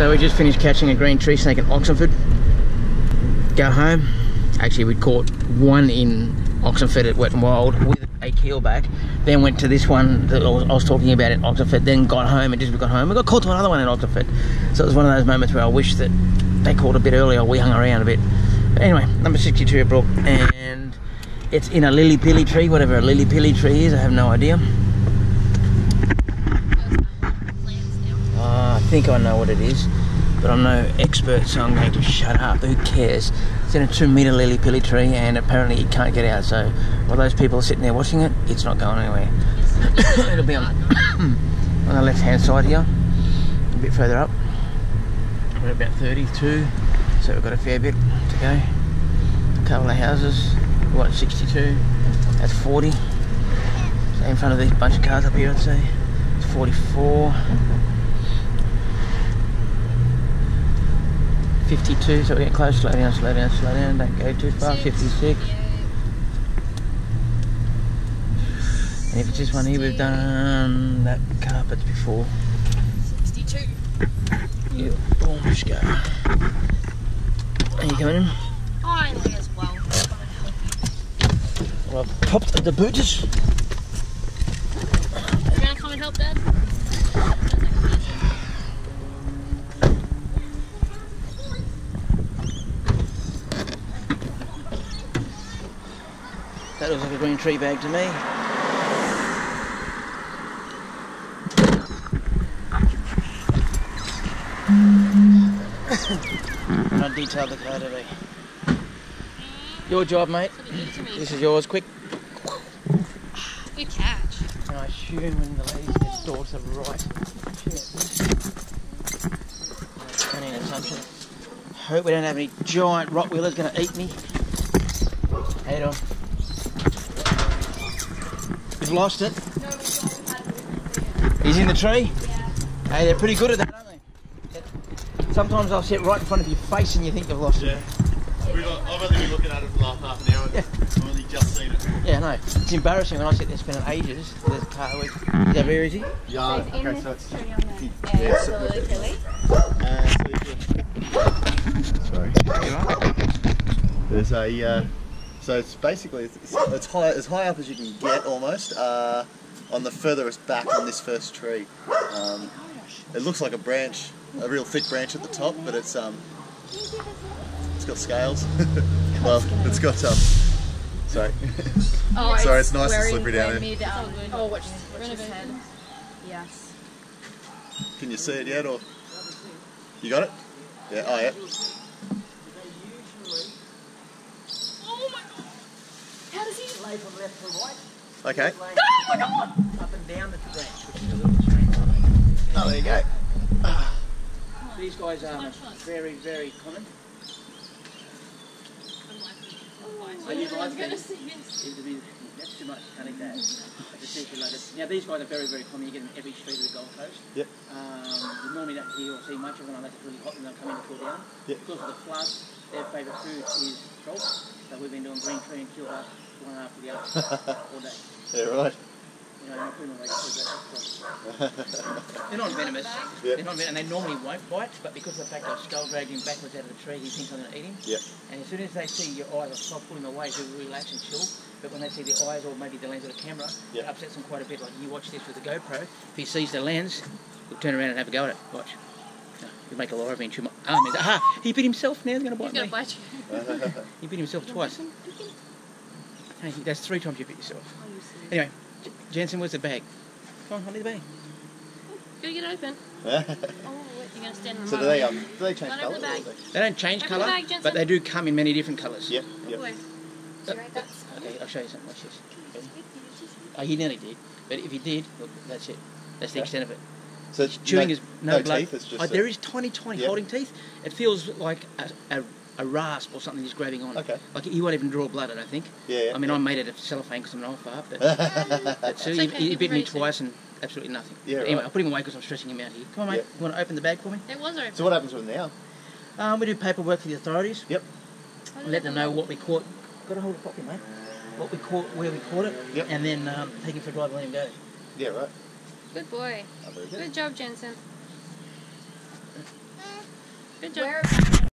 So we just finished catching a green tree snake in Oxenford. Go home. Actually, we caught one in Oxenford at Wet and Wild with a keelback. Then went to this one that I was, I was talking about at Oxenford. Then got home and just got home. We got caught to another one in Oxenford. So it was one of those moments where I wish that they caught a bit earlier. We hung around a bit. But anyway, number 62 at Brook. And it's in a lily pilly tree, whatever a lily pilly tree is. I have no idea. Uh, I think I know what it is, but I'm no expert, so I'm going to shut up. Who cares? It's in a two metre lily pilly tree, and apparently it can't get out. So while those people are sitting there watching it, it's not going anywhere. It'll be on, on the left hand side here, a bit further up. We're about 32, so we've got a fair bit to go. A couple of houses, what, 62? That's 40. So in front of these bunch of cars up here, I'd say. It's 44. 52, so we're getting close. Slow down, slow down, slow down. Don't go too far. 56. And if it's this one here, we've done that carpet before. 62. Yeah, boom, just go. Are you coming in? I may as well. Well, I've popped the booters. You gonna come and help, Dad? That looks like a green tree bag to me. Not detailed the car today. Your job, mate. Something good to me. This is yours. Quick. Good catch. And I assume when the ladies door to the right. Shit. Only an assumption. Hope we don't have any giant Rottweilers going to eat me. How you doing? You've lost it. He's in the tree. Hey, they're pretty good at that, aren't they? Sometimes I'll sit right in front of your face and you think you've lost it. Yeah. I've only been looking at it for the last half an hour. Yeah. I've only just seen it. Yeah, no. It's embarrassing when I sit there spending ages. There's a car with. Is that very easy? Yeah. in Okay, this so it's. tree on the Yeah, air, so- the lily pilly. Uh, so Sorry. There's a. Uh, so it's basically it's, it's- it's high as high up as you can get almost. Uh, on the furthest back on this first tree. Um, it looks like a branch, a real thick branch at the top, but it's um, it's got scales. well, it's got um. Sorry. Oh, Sorry, it's nice and slippery down wear here. down. Oh, watch, watch his head. Yes. Can you see it yet, or you got it? Yeah. Oh yeah. How does he? Lay from left to right. Okay. Oh my god! Up and down the branch, which is a little strange. Oh, there you go. These guys are very, very common. Are you Everyone's like gonna see this. Is to be, that's too much. Can't eat that. Just need to like this. Now these guys are very, very common. You get them every street of the Gold Coast. Yep. Um, you normally don't hear or see much of them unless it's really hot and they'll come in to cool down. Yep. Because of the flood, their favourite food is salt. So we've been doing green tree and keelback one after the other all day. Yeah, right. You know, and I put them away because They're not venomous. Yep. They're not venomous, and they normally won't bite, but because of the fact I've skull dragged him backwards out of the tree, he thinks I'm going to eat him. Yep. And as soon as they see your eyes, I stop pulling away, he'll relax and chill. But when they see the eyes or maybe the lens of the camera, Yep. it upsets them quite a bit. Like you watch this with the GoPro, if he sees the lens, he'll turn around and have a go at it. Watch. No, he'll make a lot of inch. Arm is, aha! He bit himself now, he's going to bite He's gonna me. bite you. He bit himself twice. Hey, that's three times you bit yourself. Anyway, J- Jensen, where's the bag? Come on, hold me the bag. Gotta get it open. so Oh, wait, you're gonna stand in the do they um do they change Not over colours? the or do they- They don't change Open the colour, bag, Jensen. but they do come in many different colours. Yep. Good Yep. boy. Okay, I'll show you something. Watch this. Okay. Oh, he nearly did. But if he did, look, that's it. That's the Okay. extent of it. So it's Chewing no, is no, no blood. teeth. It's just oh, a- there is tiny, tiny Yep. holding teeth. It feels like a, a, a rasp or something he's grabbing on. Okay. Like he won't even draw blood, I don't think. Yeah. yeah. I mean, I made it of cellophane because I'm an old fart, but, but so It's he, okay, he bit me very soon. twice and absolutely nothing. Yeah, But anyway, right. I'll put him away because I'm stressing him out here. Come on, mate. Yep. You want to open the bag for me? It was open. So what happens with them now? Um, we do paperwork for the authorities. Yep. Let them know what we caught. Got to hold it properly, mate. What we caught, where we caught it, Yep. and then um, take him for a drive and let him go. Yeah. Right. Good boy. Good. Good job, Jensen. Good job. Where